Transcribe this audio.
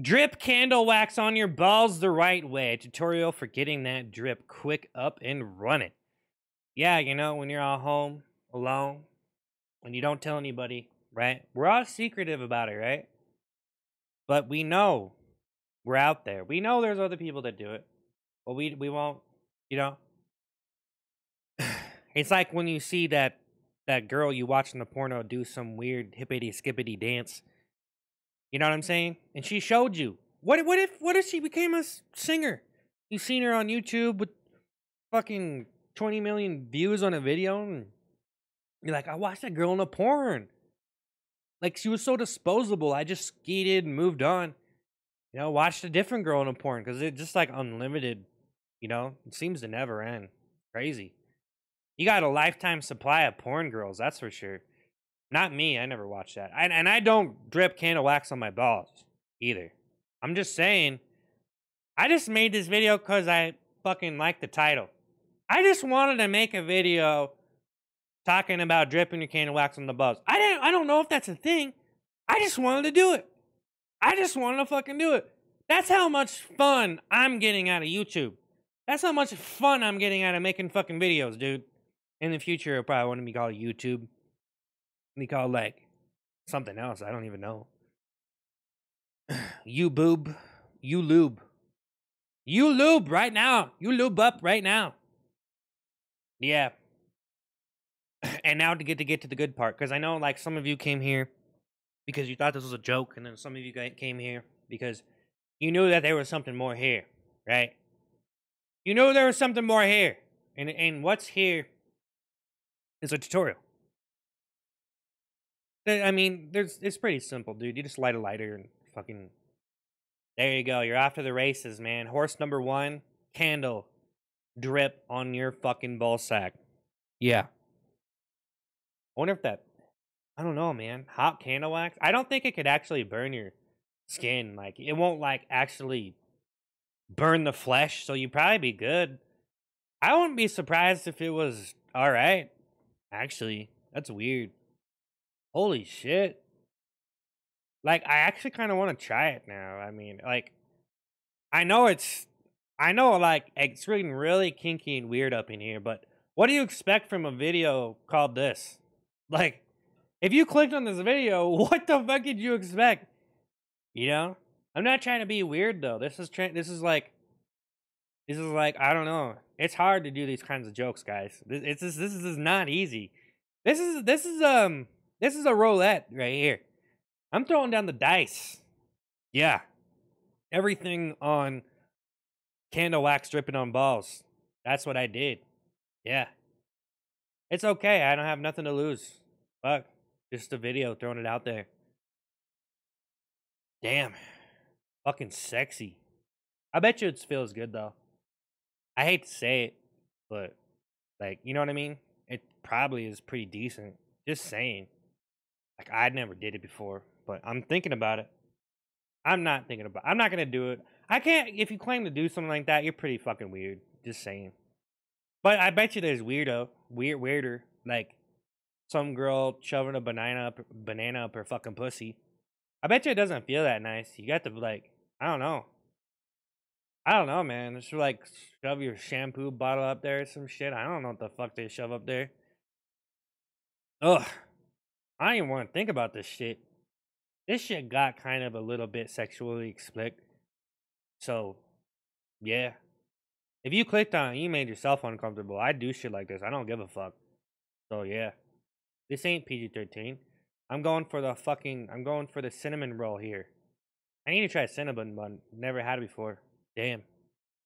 Drip candle wax on your balls the right way. Tutorial for getting that drip quick up and running. Yeah, you know, when you're all home, alone, when you don't tell anybody, right? We're all secretive about it, right? But we know we're out there. We know there's other people that do it. But we we won't, you know. It's like when you see that that girl you watch in the porno do some weird hippity skippity dance you know what I'm saying? And she showed you. What what if what if she became a singer? You seen her on YouTube with fucking 20 million views on a video and you're like, I watched that girl in a porn. Like she was so disposable. I just skated and moved on. You know, watched a different girl in a porn because it's just like unlimited. You know, it seems to never end. Crazy. You got a lifetime supply of porn girls, that's for sure. Not me. I never watched that. And I don't drip candle wax on my balls either. I'm just saying. I just made this video because I fucking like the title. I just wanted to make a video talking about dripping your candle wax on the balls. I didn't. I don't know if that's a thing. I just wanted to do it. I just wanted to fucking do it. That's how much fun I'm getting out of YouTube. That's how much fun I'm getting out of making fucking videos, dude. In the future, it'll probably want to be called YouTube be called like something else. I don't even know. you boob. You lube. You lube right now. You lube up right now. Yeah. And now to get to get to the good part, because I know like some of you came here because you thought this was a joke, and then some of you came here because you knew that there was something more here, right? You knew there was something more here. And and what's here is a tutorial. I mean, there's it's pretty simple, dude. You just light a lighter and fucking. There you go. You're after the races, man. Horse number one, candle, drip on your fucking ball sack. Yeah. I wonder if that. I don't know, man. Hot candle wax. I don't think it could actually burn your skin. Like it won't like actually burn the flesh, so you'd probably be good. I wouldn't be surprised if it was all right. Actually, that's weird. Holy shit. Like I actually kind of want to try it now. I mean, like I know it's I know like it's getting really kinky and weird up in here, but what do you expect from a video called this? Like if you clicked on this video, what the fuck did you expect? You know? I'm not trying to be weird though. This is tra- this is like this is like I don't know. It's hard to do these kinds of jokes, guys. This it's this, this is not easy. This is this is um this is a roulette right here. I'm throwing down the dice. Yeah. Everything on candle wax dripping on balls. That's what I did. Yeah. It's okay. I don't have nothing to lose. Fuck. Just a video throwing it out there. Damn. Fucking sexy. I bet you it feels good though. I hate to say it, but like, you know what I mean? It probably is pretty decent. Just saying. Like I never did it before, but I'm thinking about it. I'm not thinking about. I'm not gonna do it. I can't. If you claim to do something like that, you're pretty fucking weird. Just saying. But I bet you there's weirdo, weird, weirder, like some girl shoving a banana up, banana up her fucking pussy. I bet you it doesn't feel that nice. You got to like, I don't know. I don't know, man. Just like shove your shampoo bottle up there or some shit. I don't know what the fuck they shove up there. Ugh. I didn't want to think about this shit. This shit got kind of a little bit sexually explicit. So, yeah. If you clicked on it, you made yourself uncomfortable. I do shit like this. I don't give a fuck. So, yeah. This ain't PG 13. I'm going for the fucking. I'm going for the cinnamon roll here. I need to try cinnamon bun. Never had it before. Damn.